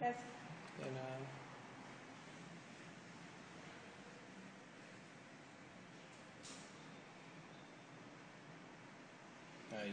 Yes. Then, uh, I